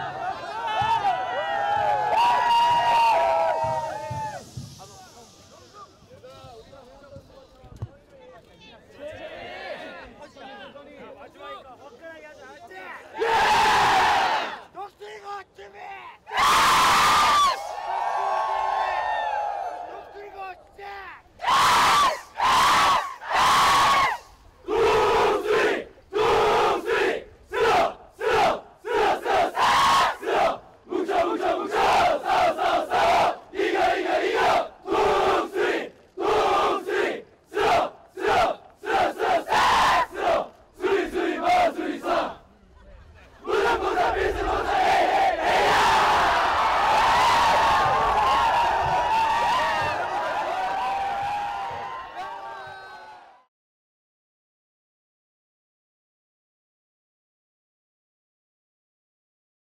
Oh,